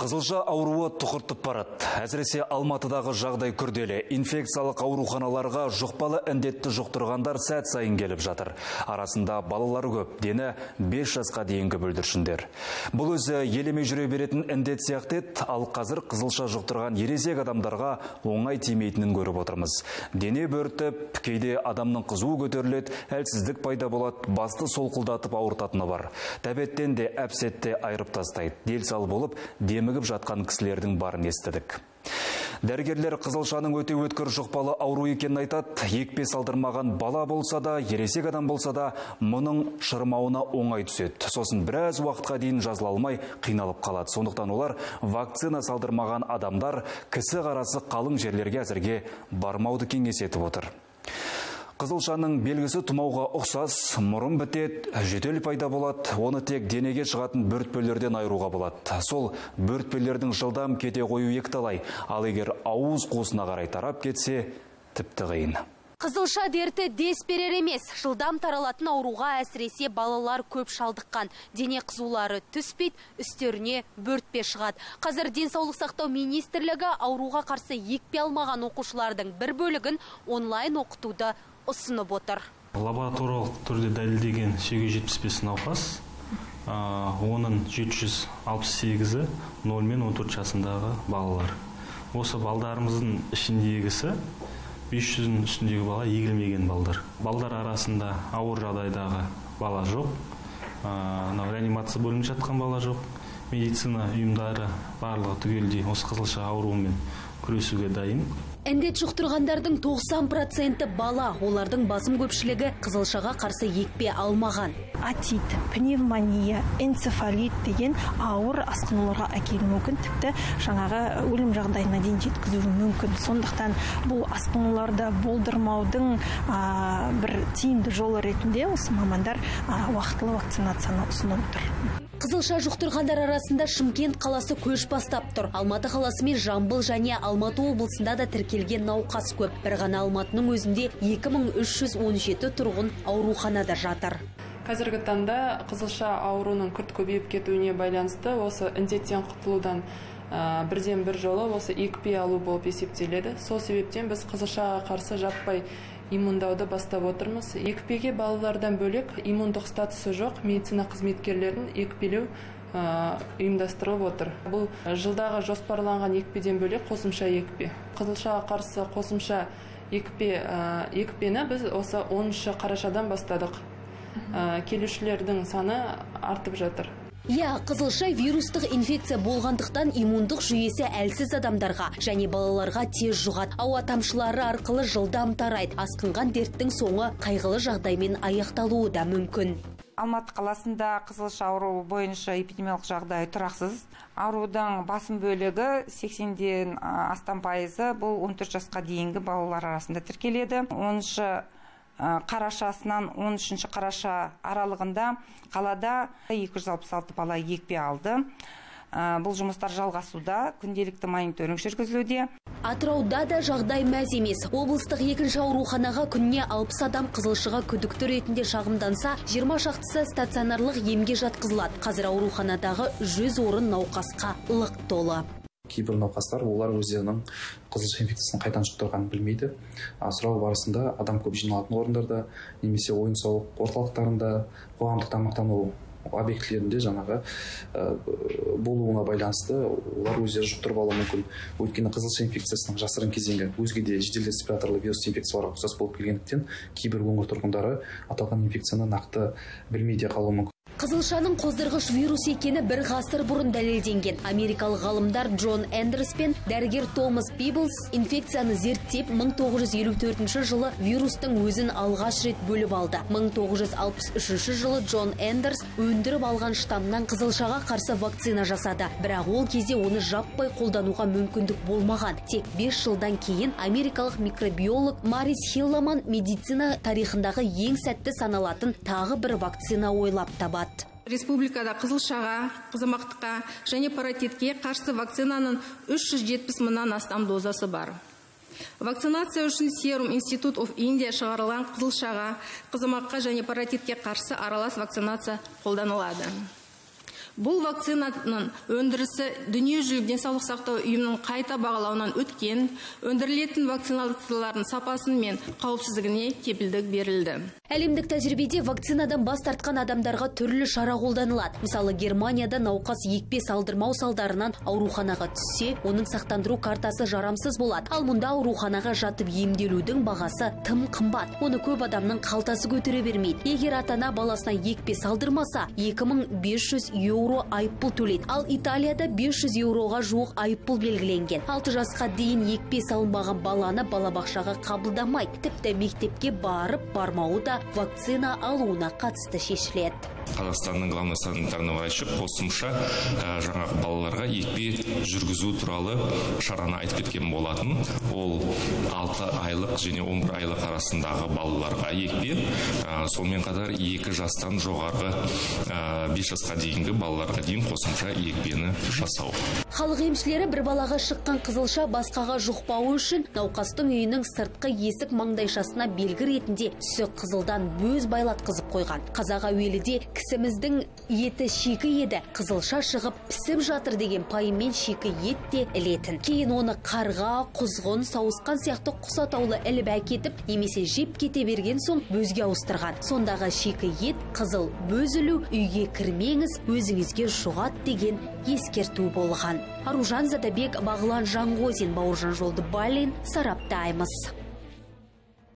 Қызылша ауруы тұқыртып барады. Әсіресе Алматыдағы жағдай күрделі. Инфекциялық ауруханаларға жұқпалы індетті жұқтырғандар сәт сайын келіп жатыр. Арасында балалар көп, дені 5 жасқа дейінгі бүлдіршіндер. Бұл өзі елемей жүре беретін індет сияқты еді, ал қазір қызылша жұқтырған ересек адамдарға оңай тимейтінін көріп отырмыз. Дене бөртіп, кейде адамның қызуы көтеріледі, әлсіздік пайда болады, басты солқылдатып ауыртатыны бар. Тәбеттен де әпсетте айырып тастайды. Дел сал болып, демігіп жатқан кісілердің барын естідік. Дәрігерлер қызылшаның өте өткір жұқпалы ауру екенін айтады. Екпе салдырмаған бала болса да, ересек адам болса да, мұның шырмауына оңай түседі. Сосын біраз уақытқа дейін жазыла алмай қиналып қалады. Сондықтан олар вакцина салдырмаған адамдар кісі қарасы қалың жерлерге әзірге бармауды кеңес етіп отыр. Қызылшаның белгісі тұмауға ұқсас, мұрын бітет, жөтел пайда болады, оны тек денеге шығатын бөртпелерден айыруға болады. Сол бөртпелердің жылдам кете қою екталай, ал егер ауыз қосына қарай тарап кетсе, тіпті қиын. Қызылша дерті дес берер емес. Жылдам таралатын ауруға әсіресе балалар көп шалдыққан. Дене қызулары түспейді, үстеріне бөртпе шығады. Қазір денсаулық сақтау министрлігі ауруға қарсы екпе алмаған оқушылардың бір бөлігін онлайн оқытуды ұсынып отыр. Лабораториялық түрде дәлелдеген 875 науқас оның 768-і 0 мен 14 жасындағы балалар. Осы балдарымыздың ішіндегісі 500-дің үстіндегі бала егілмеген балдар. Балдар арасында ауыр жағдайдағы бала жоқ мынау реанимация бөлімінде жатқан бала жоқ. Медицина ұйымдары барлығы түгелдей осы қызылша ауруымен күресуге дайын. Індет жұқтырғандардың 90 проценті бала. Олардың басым көпшілігі қызылшаға қарсы екпе алмаған. Атит пневмония энцефалит деген ауыр асқынуларға әкелуі мүмкін. Тіпті жаңағы өлім жағдайына дейін жеткізуі мүмкін. Сондықтан бұл асқынуларды болдырмаудың бір тиімді жолы ретінде осы мамандар уақытылы вакцинацияны ұсынып отыр. Қызылша жұқтырғандар арасында шымкент қаласы көш бастап тұр. Алматы қаласы мен жамбыл және алматы облысында да тіркелген науқас көп. Бір ғана алматының өзінде 2317 тұрғын ауруханада жатыр. Қазіргі таңда қызылша ауруының күрт көбейіп кетуіне байланысты осы індеттен құтылудан бірден бір жолы осы екпе алу болып есептеледі. Сол себептен біз қызылшаға қарсы жаппай иммундауды бастап отырмыз. екпеге балалардан бөлек иммундық статусы жоқ. медицина қызметкерлерін екпелеу ұйымдастырылып отыр. Бұл жылдағы жоспарланған екпеден бөлек қосымша екпе қызылшаға қарсы қосымша екпе екпені біз осы 10 қарашадан бастадық. Келушілердің саны артып жатыр. Иә қызылша вирустық инфекция болғандықтан иммундық жүйесі әлсіз адамдарға және балаларға тез жұғады. Ауа тамшылары арқылы жылдам тарайды. Асқынған дерттің соңы қайғылы жағдаймен аяқталуы да мүмкін. Алматы қаласында қызылша ауруы бойынша эпидемиялық жағдай тұрақсыз. Аурудың басым бөлігі 80-ден астам пайызы бұл 14 жасқа дейінгі балалар арасында тіркеледі. Оныншы қарашасынан 13 қараша аралығында қалада 266 бала екпе алды. Бұл жұмыстар жалғасуда күнделікті мониторинг жүргізілуде. Атырауда да жағдай мәз емес. Облыстық екінші ауруханаға күніне алпыс адам қызылшыға күдікті ретінде шағымданса жиырма шақтысы стационарлық емге жатқызылады. Қазір ауруханадағы жүз орын науқасқа лық толы. Кейбір науқастар олар өздерінің қызылша инфекциясын қайдан жұқтырғанын білмейді. Сұрау барысында адам көп жиналатын орындарда немесе ойын сауық орталықтарында қоғамдық тамақтану объектілерінде жаңағы болуына байланысты олар өздері жұқтырып алуы мүмкін. Өйткені қызылша инфекциясының жасырын кезеңі өзге де жедел респираторлы вирус инфекцияларға ұқсас болып келгендіктен кейбір өңір тұрғындары аталған инфекцияны нақты білмей де қалуы мүмкін. Қызылшаның қоздырғыш вирус екені бір ғасыр бұрын дәлелденген. Америкалық ғалымдар джон эндерс пен дәрігер томас пиблс инфекцияны зерттеп 1954 жылы вирустың өзін алғаш рет бөліп алды. 1963 жылы джон эндерс өндіріп алған штамнан қызылшаға қарсы вакцина жасады. Бірақ ол кезде оны жаппай қолдануға мүмкіндік болмаған. Тек 5 жылдан кейін америкалық микробиолог марис хилламан медицина тарихындағы ең сәтті саналатын тағы бір вакцина ойлап табады. Республикада қызылшаға қызамақтыққа және паротитке қарсы вакцинаның 370 мыңнан астам дозасы бар. Вакцинация үшін серум институт оф индия шығарылған қызылшаға қызамаққа және паротитке қарсы аралас вакцинация қолданылады. Бұл вакцинаның өндірісі дүниежүзілік денсаулық сақтау ұйымының қайта бағалауынан өткен өндірілетін вакцинациялардың сапасын мен қауіпсіздігіне кепілдік берілді. Әлемдік тәжірибеде вакцинадан бас тартқан адамдарға түрлі шара қолданылады. Мысалы германияда науқас екпе салдырмау салдарынан ауруханаға түссе оның сақтандыру картасы жарамсыз болады. Ал мұнда ауруханаға жатып емделудің бағасы тым қымбат. Оны көп адамның қалтасы көтере бермейді. Егер ата ана баласына екпе салдырмаса 2500 еуро айыппұл төлейді. Ал италияда 500 еуроға жуық айыппұл белгіленген. 6 жасқа дейін екпе салынбаған баланы балабақшаға қабылдамайды. Тіпті мектепке барып бармауы да вакцина алуына қатысты шешіледі. Қазақстанның главный санитарный врачы қосымша жаңағы балаларға екпе жүргізу туралы шараны айтып кеткен болатын. Ол 6 айлық және 11 айлық арасындағы балаларға екпе. Сонымен қатар екі жастан жоғарғы 5 жасқа дейінгі балаларға дейін қосымша екпені жасау. Халық емшілері бір балаға шыққан қызылша басқаға жұқпауы үшін науқастың үйінің сыртқы есік маңдайшасына белгі ретінде түсі қызылдан бөз байлатқызып қойған. Қазақ әуеліде кісіміздің еті шикі еді. Қызылша шығып пісіп жатыр деген пайыммен шикі ет те ілетін. Кейін оны қарға құзғын сауысқан сияқты құс атаулы іліп әкетіп немесе жеп кете берген соң бөзге ауыстырған. Сондағы шикі ет қызыл бөз ілу үйге кірмеңіз өзіңізге жұғады деген ескерту болған. Аружан задабек бағлан жанғозин бауыржан жолдыбалин сараптаймыз